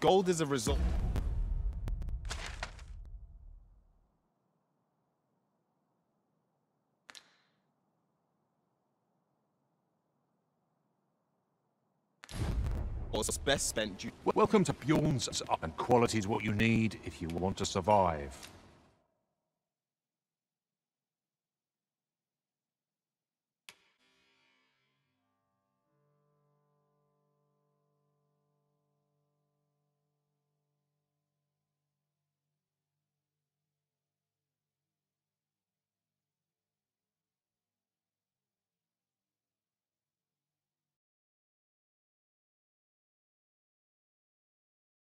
Gold is a result. Or best spent Welcome to Bjorn's and quality is what you need if you want to survive.